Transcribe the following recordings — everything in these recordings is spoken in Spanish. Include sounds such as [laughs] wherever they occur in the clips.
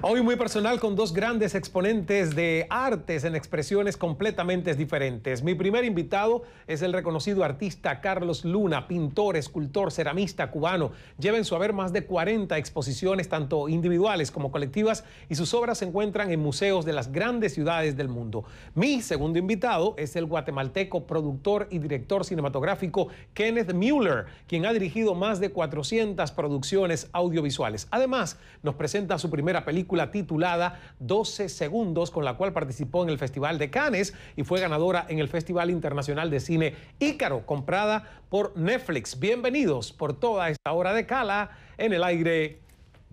Hoy muy personal con dos grandes exponentes de artes en expresiones completamente diferentes. Mi primer invitado es el reconocido artista Carlos Luna, pintor, escultor, ceramista cubano. Lleva en su haber más de 40 exposiciones, tanto individuales como colectivas, y sus obras se encuentran en museos de las grandes ciudades del mundo. Mi segundo invitado es el guatemalteco, productor y director cinematográfico Kenneth Mueller, quien ha dirigido más de 400 producciones audiovisuales. Además, nos presenta su primera película titulada 12 segundos, con la cual participó en el Festival de Cannes y fue ganadora en el Festival Internacional de Cine Ícaro, comprada por Netflix. Bienvenidos por toda esta hora de cala en el aire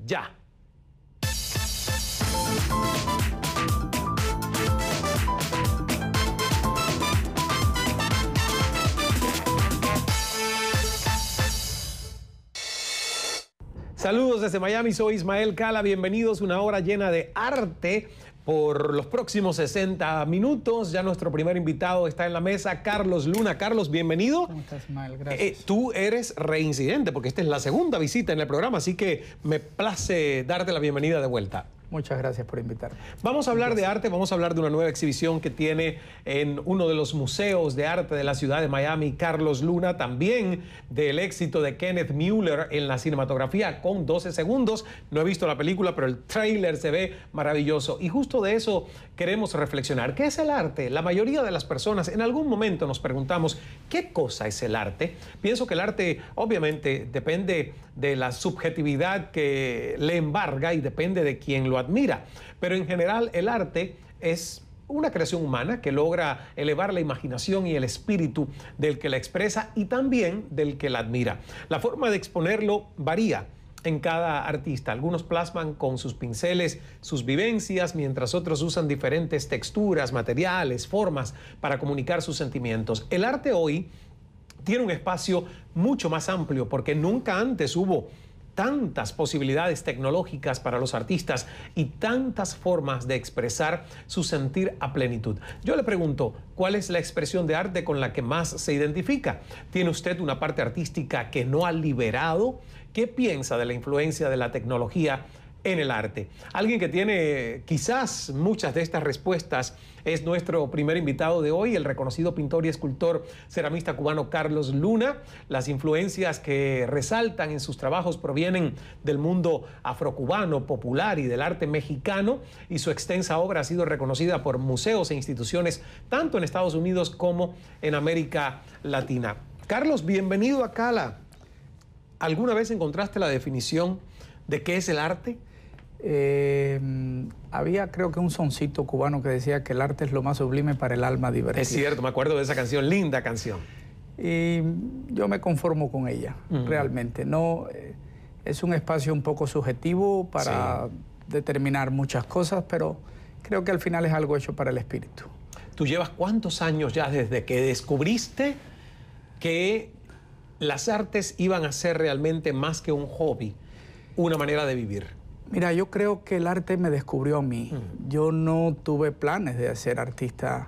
ya. Saludos desde Miami, soy Ismael Cala, bienvenidos, una hora llena de arte por los próximos 60 minutos. Ya nuestro primer invitado está en la mesa, Carlos Luna. Carlos, bienvenido. ¿Cómo estás, Ismael? Gracias. Eh, tú eres reincidente porque esta es la segunda visita en el programa, así que me place darte la bienvenida de vuelta. Muchas gracias por invitarme. Vamos a hablar de arte, vamos a hablar de una nueva exhibición que tiene en uno de los museos de arte de la ciudad de Miami, Carlos Luna, también del éxito de Kenneth Mueller en la cinematografía con 12 segundos. No he visto la película, pero el trailer se ve maravilloso. Y justo de eso queremos reflexionar. ¿Qué es el arte? La mayoría de las personas en algún momento nos preguntamos, ¿qué cosa es el arte? Pienso que el arte obviamente depende de la subjetividad que le embarga y depende de quien lo admira. Pero en general el arte es una creación humana que logra elevar la imaginación y el espíritu del que la expresa y también del que la admira. La forma de exponerlo varía en cada artista. Algunos plasman con sus pinceles sus vivencias, mientras otros usan diferentes texturas, materiales, formas para comunicar sus sentimientos. El arte hoy tiene un espacio mucho más amplio porque nunca antes hubo tantas posibilidades tecnológicas para los artistas y tantas formas de expresar su sentir a plenitud. Yo le pregunto, ¿cuál es la expresión de arte con la que más se identifica? ¿Tiene usted una parte artística que no ha liberado? ¿Qué piensa de la influencia de la tecnología en el arte. Alguien que tiene quizás muchas de estas respuestas es nuestro primer invitado de hoy, el reconocido pintor y escultor ceramista cubano Carlos Luna. Las influencias que resaltan en sus trabajos provienen del mundo afrocubano, popular y del arte mexicano y su extensa obra ha sido reconocida por museos e instituciones tanto en Estados Unidos como en América Latina. Carlos, bienvenido a Cala. ¿Alguna vez encontraste la definición de qué es el arte? Eh, había creo que un soncito cubano que decía que el arte es lo más sublime para el alma divertida. Es cierto, me acuerdo de esa canción, linda canción. Y yo me conformo con ella, realmente. No, eh, es un espacio un poco subjetivo para determinar muchas cosas, pero creo que al final es algo hecho para el espíritu. ¿Tú llevas cuántos años ya desde que descubriste que las artes iban a ser realmente más que un hobby, una manera de vivir? Mira, yo creo que el arte me descubrió a mí. Yo no tuve planes de ser artista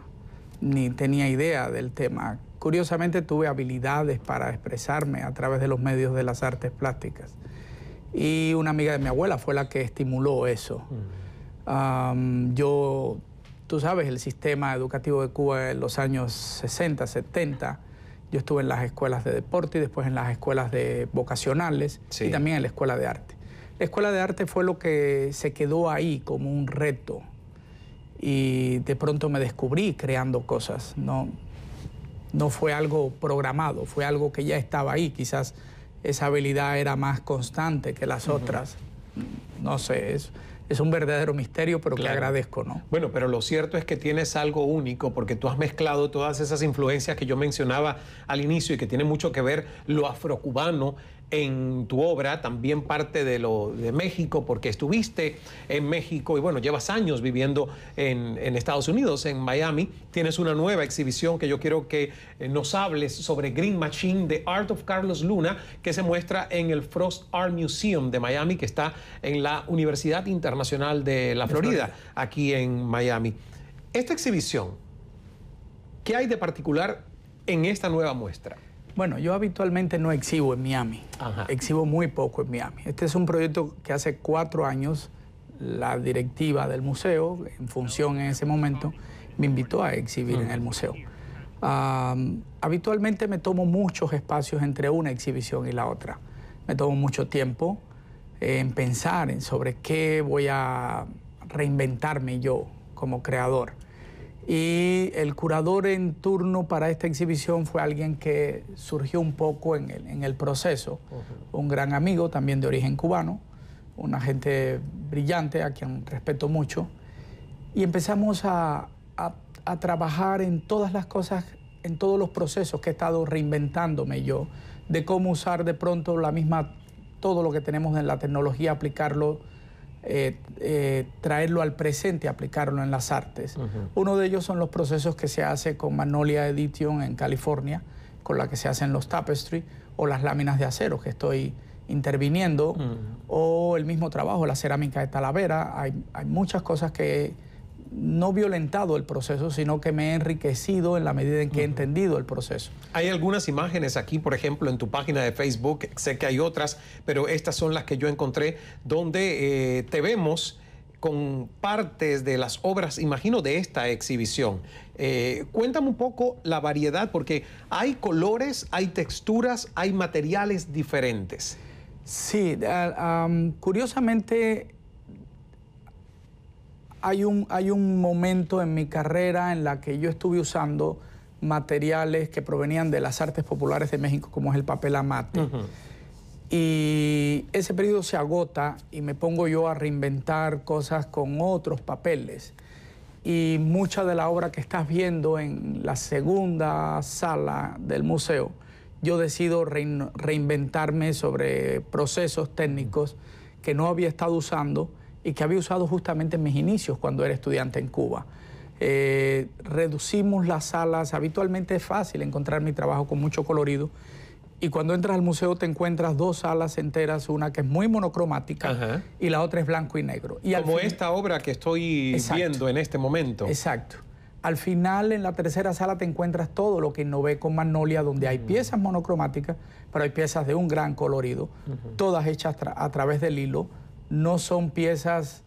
ni tenía idea del tema. Curiosamente tuve habilidades para expresarme a través de los medios de las artes plásticas. Y una amiga de mi abuela fue la que estimuló eso. yo, tú sabes, el sistema educativo de Cuba en los años 60, 70, yo estuve en las escuelas de deporte y después en las escuelas de vocacionales y también en la escuela de arte. La escuela de arte fue lo que se quedó ahí como un reto y de pronto me descubrí creando cosas. No, no fue algo programado, fue algo que ya estaba ahí. Quizás esa habilidad era más constante que las otras. No sé, es, es un verdadero misterio, pero que agradezco, ¿no? Bueno, pero lo cierto es que tienes algo único porque tú has mezclado todas esas influencias que yo mencionaba al inicio y que tienen mucho que ver lo afrocubano en tu obra, también parte de lo de México, porque estuviste en México y bueno, llevas años viviendo en, Estados Unidos, en Miami. Tienes una nueva exhibición que yo quiero que eh, nos hables sobre Green Machine, The Art of Carlos Luna, que se muestra en el Frost Art Museum de Miami, que está en la Universidad Internacional de la Florida, aquí en Miami. Esta exhibición, ¿qué hay de particular en esta nueva muestra? Bueno, yo habitualmente no exhibo en Miami. Exhibo muy poco en Miami. Este es un proyecto que hace cuatro años la directiva del museo, en función en ese momento, me invitó a exhibir en el museo. habitualmente me tomo muchos espacios entre una exhibición y la otra. Me tomo mucho tiempo en pensar en sobre qué voy a reinventarme yo como creador. Y el curador en turno para esta exhibición fue alguien que surgió un poco en el, en el proceso, un gran amigo también de origen cubano, una gente brillante a quien respeto mucho, y empezamos a, a, trabajar en todas las cosas, en todos los procesos que he estado reinventándome yo, de cómo usar de pronto la misma, todo lo que tenemos en la tecnología, aplicarlo eh, eh, traerlo al presente, aplicarlo en las artes. Uno de ellos son los procesos que se hace con Magnolia Edition en California, con la que se hacen los tapestry o las láminas de acero que estoy interviniendo, o el mismo trabajo, la cerámica de Talavera. Hay, hay muchas cosas que no violentado el proceso, sino que me he enriquecido en la medida en que he entendido el proceso. Hay algunas imágenes aquí, por ejemplo, en tu página de Facebook, sé que hay otras, pero estas son las que yo encontré, donde eh, te vemos con partes de las obras, imagino, de esta exhibición. Eh, cuéntame un poco la variedad, porque hay colores, hay texturas, hay materiales diferentes. Sí, ah, curiosamente hay un, hay un momento en mi carrera en la que yo estuve usando materiales que provenían de las artes populares de México, como es el papel amate. Y ese periodo se agota y me pongo yo a reinventar cosas con otros papeles. Y mucha de la obra que estás viendo en la segunda sala del museo, yo decido reinventarme sobre procesos técnicos que no había estado usando y que había usado justamente en mis inicios cuando era estudiante en Cuba. Eh, reducimos las salas, habitualmente es fácil encontrar mi trabajo con mucho colorido. Y cuando entras al museo te encuentras dos salas enteras, una que es muy monocromática y la otra es blanco y negro. Y Como esta obra que estoy viendo en este momento. Exacto. Al final, en la tercera sala te encuentras todo lo que innové con Magnolia, donde hay piezas monocromáticas, pero hay piezas de un gran colorido, todas hechas a través del hilo, no son piezas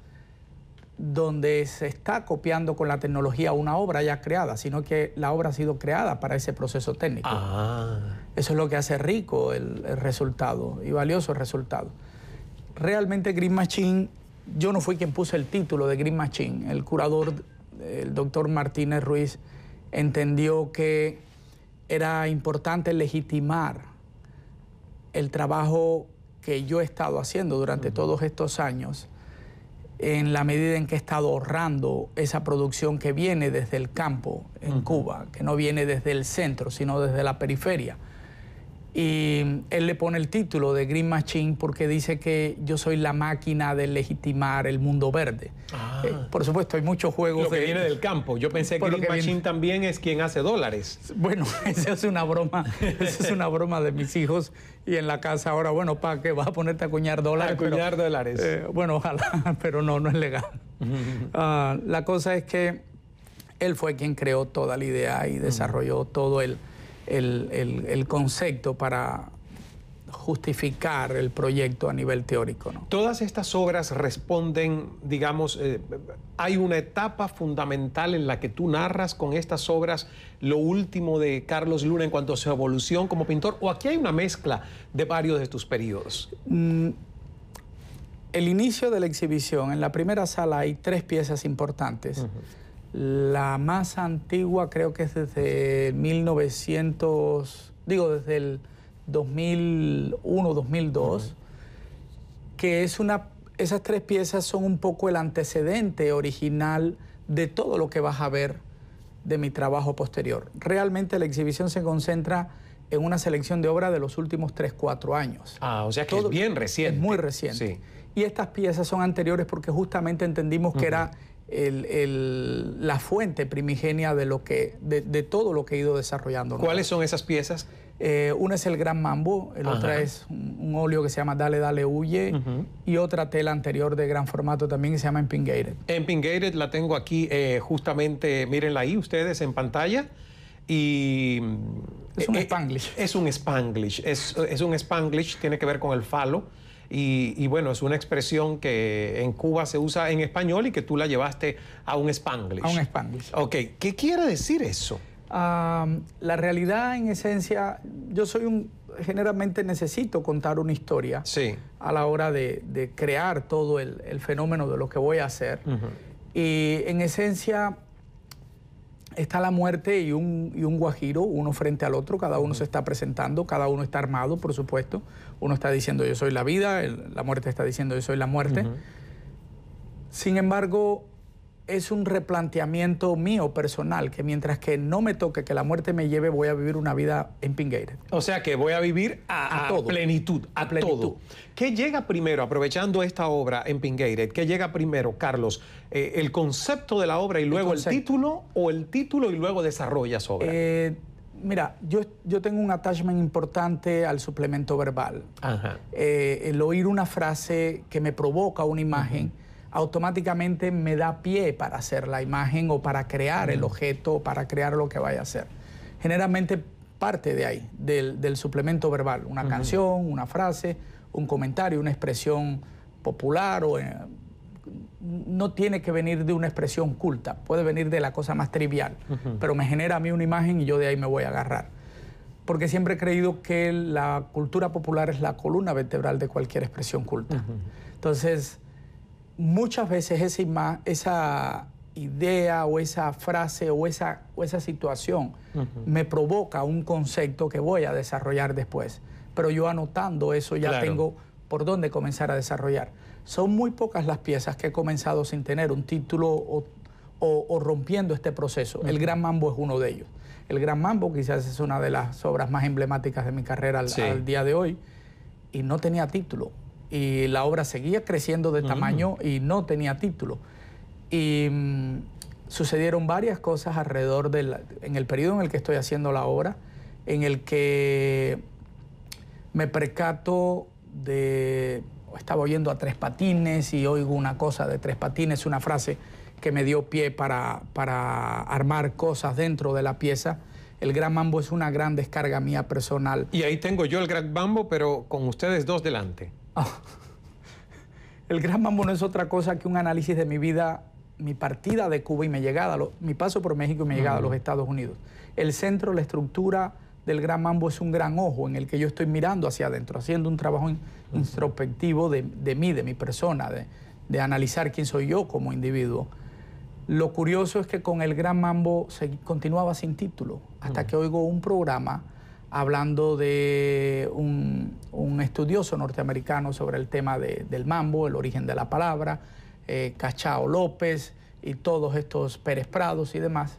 donde se está copiando con la tecnología una obra ya creada, sino que la obra ha sido creada para ese proceso técnico. Ah. Eso es lo que hace rico el, resultado y valioso el resultado. Realmente Green Machine, yo no fui quien puse el título de Green Machine. El curador, el doctor Martínez Ruiz, entendió que era importante legitimar el trabajo que yo he estado haciendo durante todos estos años, en la medida en que he estado ahorrando esa producción que viene desde el campo en Cuba, que no viene desde el centro, sino desde la periferia. Y él le pone el título de Green Machine porque dice que yo soy la máquina de legitimar el mundo verde. Ah. Eh, por supuesto, hay muchos juegos. Lo que viene del campo. Yo pensé que Green Machine también es quien hace dólares. Bueno, [laughs] esa es una broma. esa es una broma de mis hijos. Y en la casa ahora, bueno, ¿para qué vas a ponerte a acuñar dólares? A acuñar dólares. Eh, bueno, ojalá, [laughs] pero no, no es legal. [laughs] Ah, la cosa es que él fue quien creó toda la idea y desarrolló todo el el, concepto para justificar el proyecto a nivel teórico. ¿no? Todas estas obras responden, digamos, eh, hay una etapa fundamental en la que tú narras con estas obras lo último de Carlos Luna en cuanto a su evolución como pintor, o aquí hay una mezcla de varios de tus periodos. Mm, el inicio de la exhibición, en la primera sala hay tres piezas importantes. La más antigua creo que es desde 1900, digo desde el 2001, 2002, que es una, esas tres piezas son un poco el antecedente original de todo lo que vas a ver de mi trabajo posterior. Realmente la exhibición se concentra en una selección de obras de los últimos 3, 4 años. Ah, o sea que es bien reciente. Es muy reciente. Y estas piezas son anteriores porque justamente entendimos que era la fuente primigenia de, lo que, de, todo lo que he ido desarrollando. ¿Cuáles son esas piezas? Eh, una es el Gran Mambo, el otra es un, óleo que se llama Dale, Dale, Huye, y otra tela anterior de gran formato también que se llama Empingated. Empingated la tengo aquí eh, justamente, mírenla ahí ustedes en pantalla. Y es un eh, Spanglish. Es un Spanglish. Es, es, un Spanglish, tiene que ver con el falo. Y, bueno, es una expresión que en Cuba se usa en español y que tú la llevaste a un spanglish. A un spanglish. Ok, ¿qué quiere decir eso? la realidad, en esencia, yo soy un, generalmente necesito contar una historia sí. a la hora de, crear todo el, fenómeno de lo que voy a hacer. Y en esencia, está la muerte y un, y un guajiro, uno frente al otro, cada uno se está presentando, cada uno está armado, por supuesto. Uno está diciendo yo soy la vida, la muerte está diciendo yo soy la muerte. Sin embargo, es un replanteamiento mío personal, que mientras que no me toque que la muerte me lleve, voy a vivir una vida en Pingated. O sea que voy a vivir a, plenitud, a, plenitud. Todo. ¿Qué llega primero, aprovechando esta obra en Pingated, qué llega primero, Carlos? Eh, ¿El concepto de la obra y luego el, título o el título y luego desarrollas obra? Eh, mira, yo, yo tengo un attachment importante al suplemento verbal. Eh, el oír una frase que me provoca una imagen automáticamente me da pie para hacer la imagen o para crear el objeto o para crear lo que vaya a hacer. Generalmente parte de ahí, del, suplemento verbal, una canción, una frase, un comentario, una expresión popular o eh, no tiene que venir de una expresión culta, puede venir de la cosa más trivial, pero me genera a mí una imagen y yo de ahí me voy a agarrar. Porque siempre he creído que la cultura popular es la columna vertebral de cualquier expresión culta. Entonces, muchas veces esa, esa idea o esa frase o esa, o esa situación me provoca un concepto que voy a desarrollar después. Pero yo anotando eso ya tengo por dónde comenzar a desarrollar. Son muy pocas las piezas que he comenzado sin tener un título o, rompiendo este proceso. El Gran Mambo es uno de ellos. El Gran Mambo quizás es una de las obras más emblemáticas de mi carrera al día de hoy y no tenía título y la obra seguía creciendo de tamaño y no tenía título. Y mm, sucedieron varias cosas alrededor del, en el periodo en el que estoy haciendo la obra, en el que me percato de, estaba oyendo a Tres Patines y oigo una cosa de Tres Patines, una frase que me dio pie para, para armar cosas dentro de la pieza. El Gran Mambo es una gran descarga mía personal. Y ahí tengo yo el Gran Mambo, pero con ustedes dos delante. El Gran Mambo no es otra cosa que un análisis de mi vida, mi partida de Cuba y mi llegada, mi paso por México y mi llegada a los Estados Unidos. El centro, la estructura del Gran Mambo es un gran ojo en el que yo estoy mirando hacia adentro, haciendo un trabajo introspectivo de, mí, de mi persona, de, de, analizar quién soy yo como individuo. Lo curioso es que con el Gran Mambo se continuaba sin título, hasta que oigo un programa hablando de un, estudioso norteamericano sobre el tema del mambo, el origen de la palabra, eh, Cachao López y todos estos Pérez Prados y demás.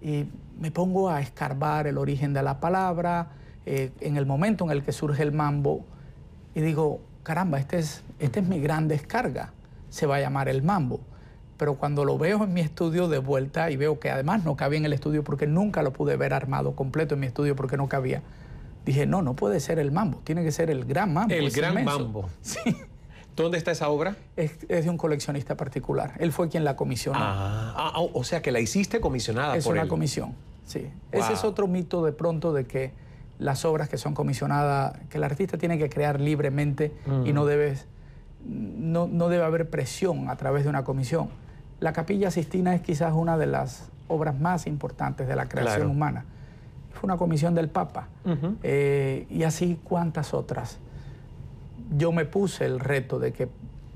Y me pongo a escarbar el origen de la palabra, eh, en el momento en el que surge el mambo, y digo, caramba, este es, esta es mi gran descarga, se va a llamar el mambo pero cuando lo veo en mi estudio de vuelta y veo que además no cabía en el estudio porque nunca lo pude ver armado completo en mi estudio porque no cabía, dije, no, no puede ser el mambo, tiene que ser el gran mambo. El gran mambo. [laughs] Sí. ¿Dónde está esa obra? Es, de un coleccionista particular. Él fue quien la comisionó. Ah, ah o sea que la hiciste comisionada es una comisión, sí. Ese es otro mito de pronto de que las obras que son comisionadas, que el artista tiene que crear libremente y no debes, no, no debe haber presión a través de una comisión. La Capilla Sistina es quizás una de las obras más importantes de la creación humana. Fue una comisión del Papa eh, y así cuantas otras. Yo me puse el reto de que,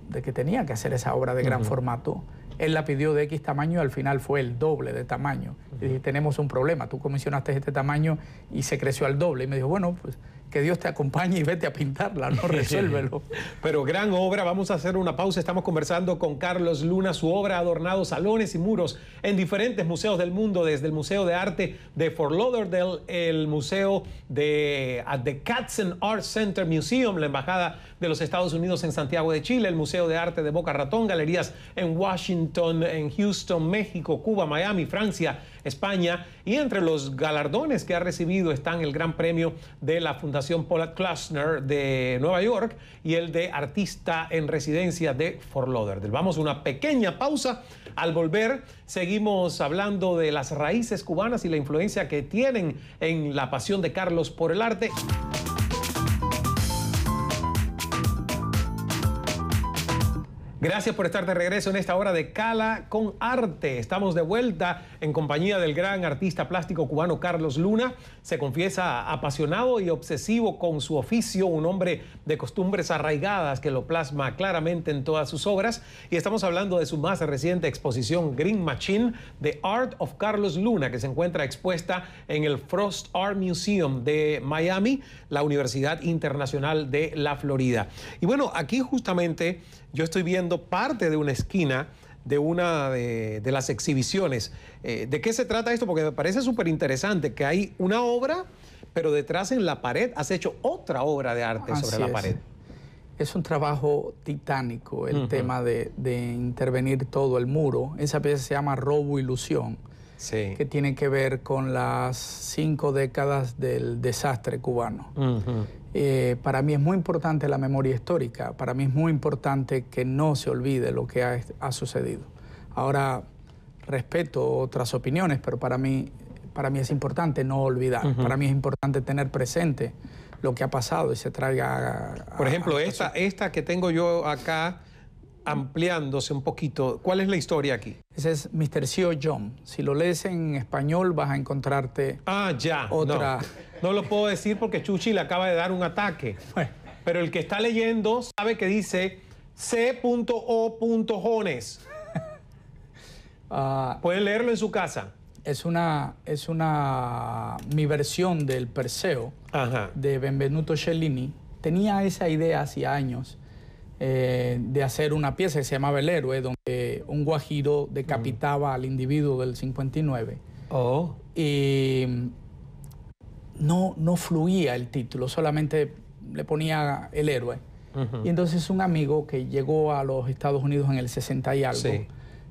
de que tenía que hacer esa obra de gran formato. Él la pidió de X tamaño y al final fue el doble de tamaño. Y dije, tenemos un problema, tú comisionaste este tamaño y se creció al doble. Y me dijo, bueno, pues que Dios te acompañe y vete a pintarla, no [laughs] resuélvelo. Pero gran obra, vamos a hacer una pausa. Estamos conversando con Carlos Luna. Su obra ha adornado salones y muros en diferentes museos del mundo, desde el Museo de Arte de Fort Lauderdale, el Museo de The Katzen Art Center Museum, la Embajada de los Estados Unidos en Santiago de Chile, el Museo de Arte de Boca Ratón, galerías en Washington, en Houston, México, Cuba, Miami, Francia, España. Y entre los galardones que ha recibido están el Gran Premio de la Fundación Paul Klausner de Nueva York y el de Artista en Residencia de Fort Lauderdale. Vamos a una pequeña pausa. Al volver, seguimos hablando de las raíces cubanas y la influencia que tienen en la pasión de Carlos por el arte. Gracias por estar de regreso en esta hora de Cala con Arte. Estamos de vuelta en compañía del gran artista plástico cubano Carlos Luna. Se confiesa apasionado y obsesivo con su oficio, un hombre de costumbres arraigadas que lo plasma claramente en todas sus obras. Y estamos hablando de su más reciente exposición Green Machine, The Art of Carlos Luna, que se encuentra expuesta en el Frost Art Museum de Miami, la Universidad Internacional de la Florida. Y bueno, aquí justamente yo estoy viendo parte de una esquina de una de, las exhibiciones. Eh, ¿De qué se trata esto? Porque me parece súper interesante que hay una obra, pero detrás en la pared has hecho otra obra de arte sobre la pared. Es un trabajo titánico el tema de, intervenir todo el muro. Esa pieza se llama Robo Ilusión, que tiene que ver con las cinco décadas del desastre cubano. Eh, para mí es muy importante la memoria histórica, para mí es muy importante que no se olvide lo que ha, sucedido. Ahora, respeto otras opiniones, pero para mí, para mí es importante no olvidar, para mí es importante tener presente lo que ha pasado y se traiga... Por ejemplo, esta, esta que tengo yo acá ampliándose un poquito. ¿Cuál es la historia aquí? Ese es Mr. Sio John. Si lo lees en español vas a encontrarte ah, ya. otra... No. lo puedo decir porque Chuchi le acaba de dar un ataque. [laughs] Pero el que está leyendo sabe que dice C.O.Jones. uh, [laughs] Pueden leerlo en su casa. Es una, es una, mi versión del Perseo de Benvenuto Cellini. Tenía esa idea hacía años eh, de hacer una pieza que se llamaba El Héroe, donde un guajiro decapitaba al individuo del 59. Oh. Y no, no fluía el título, solamente le ponía El Héroe. Y entonces un amigo que llegó a los Estados Unidos en el 60 y algo,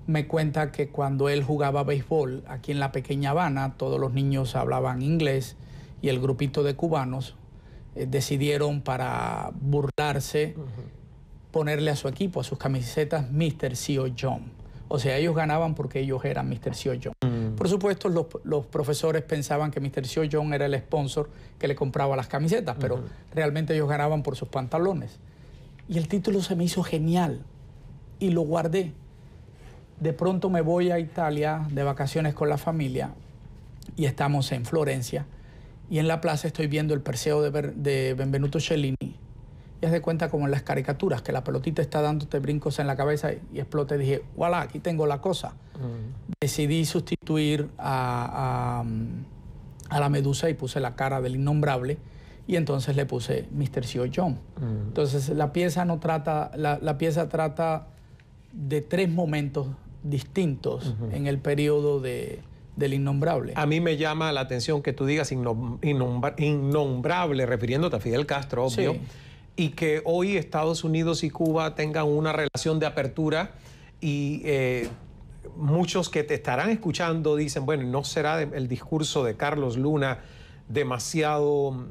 me cuenta que cuando él jugaba béisbol aquí en la pequeña Habana, todos los niños hablaban inglés y el grupito de cubanos eh, decidieron para burlarse ponerle a su equipo, a sus camisetas, Mr. CEO John. O sea, ellos ganaban porque ellos eran Mr. CEO John. Mm. Por supuesto, los, profesores pensaban que Mr. CEO John era el sponsor que le compraba las camisetas, pero realmente ellos ganaban por sus pantalones. Y el título se me hizo genial y lo guardé. De pronto me voy a Italia de vacaciones con la familia y estamos en Florencia y en la plaza estoy viendo el Perseo de, de Benvenuto Cellini y haz de cuenta como en las caricaturas, que la pelotita está dándote brincos en la cabeza y, explota. Y dije, voilà, aquí tengo la cosa. Mm. Decidí sustituir a, a, la medusa y puse la cara del innombrable y entonces le puse Mr. Sio John. Mm. Entonces la pieza no trata, la, pieza trata de tres momentos distintos en el periodo de, del innombrable. A mí me llama la atención que tú digas innombrable, refiriéndote a Fidel Castro, obvio y que hoy Estados Unidos y Cuba tengan una relación de apertura y eh, muchos que te estarán escuchando dicen, bueno, ¿no será el discurso de Carlos Luna demasiado,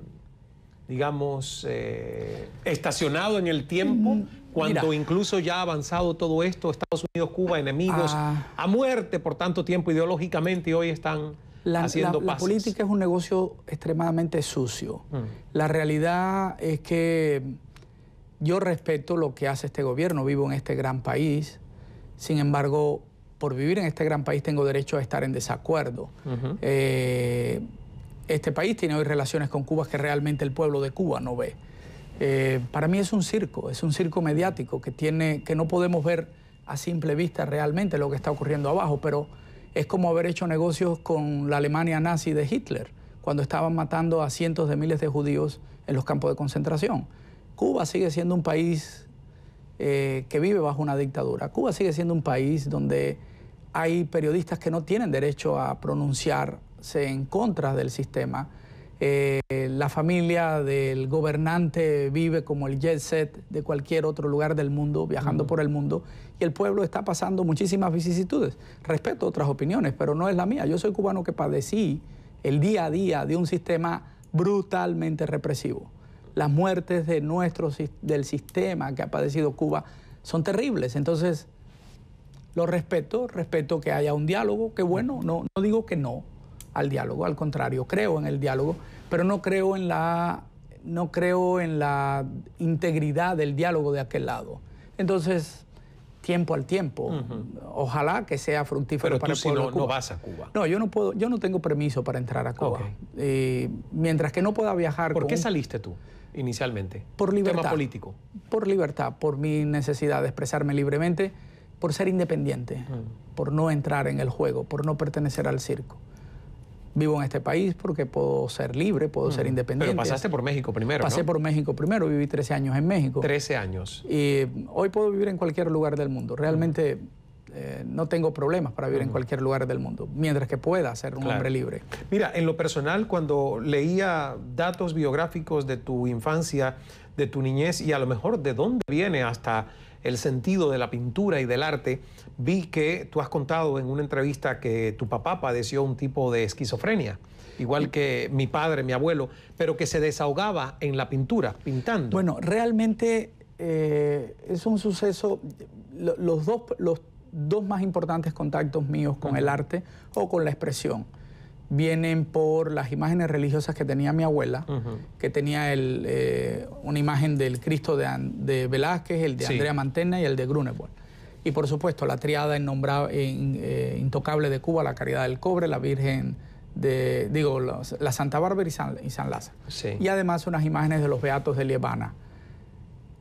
digamos, eh, estacionado en el tiempo? Cuando incluso ya ha avanzado todo esto, Estados Unidos, Cuba, enemigos ah. a muerte por tanto tiempo ideológicamente y hoy están la, política es un negocio extremadamente sucio. Mm. La realidad es que yo respeto lo que hace este gobierno, vivo en este gran país, sin embargo, por vivir en este gran país tengo derecho a estar en desacuerdo. Eh, este país tiene hoy relaciones con Cuba que realmente el pueblo de Cuba no ve. Eh, para mí es un circo, es un circo mediático que, tiene, que no podemos ver a simple vista realmente lo que está ocurriendo abajo, pero es como haber hecho negocios con la Alemania nazi de Hitler, cuando estaban matando a cientos de miles de judíos en los campos de concentración. Cuba sigue siendo un país eh, que vive bajo una dictadura. Cuba sigue siendo un país donde hay periodistas que no tienen derecho a pronunciarse en contra del sistema. Eh, la familia del gobernante vive como el jet set de cualquier otro lugar del mundo, viajando por el mundo, y el pueblo está pasando muchísimas vicisitudes. Respeto otras opiniones, pero no es la mía. Yo soy cubano que padecí el día a día de un sistema brutalmente represivo. Las muertes de nuestro, del sistema que ha padecido Cuba son terribles. Entonces, lo respeto, respeto que haya un diálogo, que bueno, no, no digo que no al diálogo, al contrario, creo en el diálogo, pero no creo en la, no creo en la integridad del diálogo de aquel lado. Entonces, tiempo al tiempo. Ojalá que sea fructífero para el pueblo no, no vas a Cuba. No, yo no puedo, yo no tengo permiso para entrar a Cuba. Eh, mientras que no pueda viajar. ¿Por qué saliste tú inicialmente? Por libertad. Tema político. Por libertad, por mi necesidad de expresarme libremente, por ser independiente, por no entrar en el juego, por no pertenecer al circo vivo en este país porque puedo ser libre, puedo ser independiente. Pero pasaste por México primero. Pasé por México primero, viví 13 años en México. 13 años. Y hoy puedo vivir en cualquier lugar del mundo. Realmente eh, no tengo problemas para vivir en cualquier lugar del mundo, mientras que pueda ser un hombre libre. Mira, en lo personal, cuando leía datos biográficos de tu infancia, de tu niñez y a lo mejor de dónde viene hasta el sentido de la pintura y del arte, vi que tú has contado en una entrevista que tu papá padeció un tipo de esquizofrenia, igual que mi padre, mi abuelo, pero que se desahogaba en la pintura, pintando. Bueno, realmente eh, es un suceso, los dos, los dos más importantes contactos míos con el arte o con la expresión vienen por las imágenes religiosas que tenía mi abuela, que tenía el, eh, una imagen del Cristo de, de Velázquez, el de Andrea Mantegna y el de Grunewald. Y por supuesto la triada eh, intocable de Cuba, la Caridad del Cobre, la Virgen de, digo, la Santa Bárbara y San, y San Lázaro. Y además unas imágenes de los Beatos de Liebana.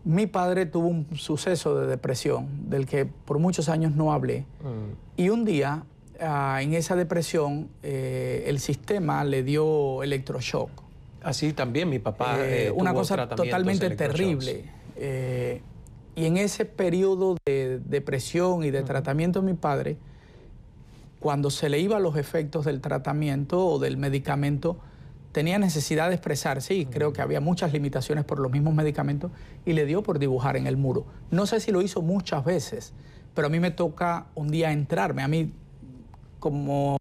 Mi padre tuvo un suceso de depresión del que por muchos años no hablé. Mm. Y un día Ah, en esa depresión eh, el sistema le dio electroshock. Así también mi papá. Eh, eh, una cosa totalmente terrible. y en ese periodo de depresión y de tratamiento de mi padre, cuando se le iban los efectos del tratamiento o del medicamento, tenía necesidad de expresarse y creo que había muchas limitaciones por los mismos medicamentos y le dio por dibujar en el muro. No sé si lo hizo muchas veces, pero a mí me toca un día entrarme. A mí como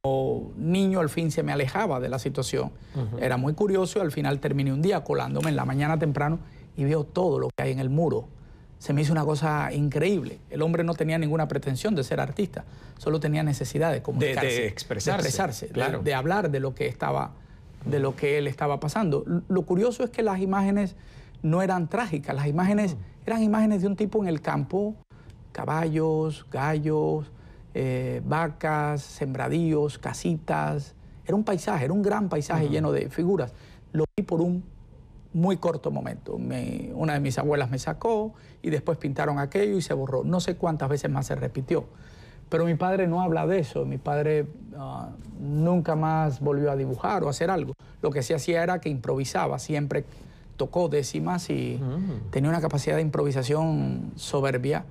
niño al fin se me alejaba de la situación. Era muy curioso y al final terminé un día colándome en la mañana temprano y veo todo lo que hay en el muro. Se me hizo una cosa increíble. El hombre no tenía ninguna pretensión de ser artista, solo tenía necesidad de comunicarse, de, expresarse, de, hablar de lo que estaba, de lo que él estaba pasando. Lo curioso es que las imágenes no eran trágicas, las imágenes eran imágenes de un tipo en el campo, caballos, gallos, eh, vacas, sembradíos, casitas. Era un paisaje, era un gran paisaje lleno de figuras. Lo vi por un muy corto momento. una de mis abuelas me sacó y después pintaron aquello y se borró. No sé cuántas veces más se repitió. Pero mi padre no habla de eso. Mi padre ah, nunca más volvió a dibujar o a hacer algo. Lo que sí hacía era que improvisaba. Siempre tocó décimas y tenía una capacidad de improvisación soberbia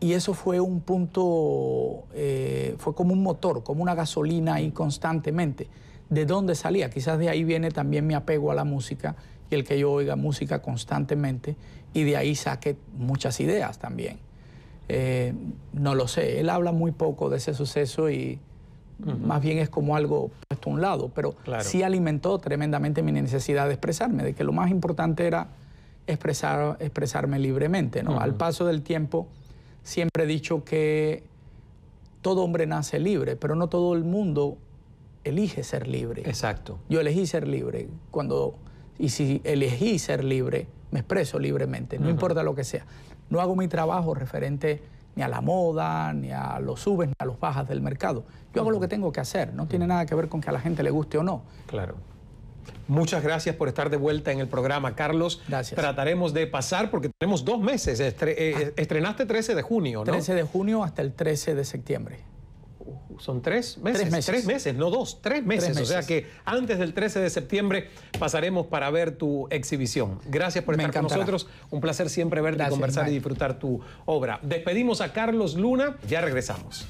y eso fue un punto, eh, fue como un motor, como una gasolina ahí constantemente. ¿De dónde salía? Quizás de ahí viene también mi apego a la música y el que yo oiga música constantemente y de ahí saque muchas ideas también. Eh, no lo sé, él habla muy poco de ese suceso y más bien es como algo puesto a un lado, pero sí alimentó tremendamente mi necesidad de expresarme, de que lo más importante era expresar, expresarme libremente. ¿no? Al paso del tiempo siempre he dicho que todo hombre nace libre, pero no todo el mundo elige ser libre. Exacto. Yo elegí ser libre cuando y si elegí ser libre, me expreso libremente, no importa lo que sea. No hago mi trabajo referente ni a la moda, ni a los subes, ni a los bajas del mercado. Yo hago lo que tengo que hacer, no tiene nada que ver con que a la gente le guste o no. Claro. Muchas gracias por estar de vuelta en el programa, Carlos. Gracias. Trataremos de pasar porque tenemos dos meses. Eh, ah. estrenaste 13 de junio, ¿no? 13 de junio hasta el 13 de septiembre. Son tres meses. Tres meses. Tres meses, no dos, tres meses. O sea que antes del 13 de septiembre pasaremos para ver tu exhibición. Gracias por estar con nosotros. Un placer siempre verte, conversar y disfrutar tu obra. Despedimos a Carlos Luna. Ya regresamos.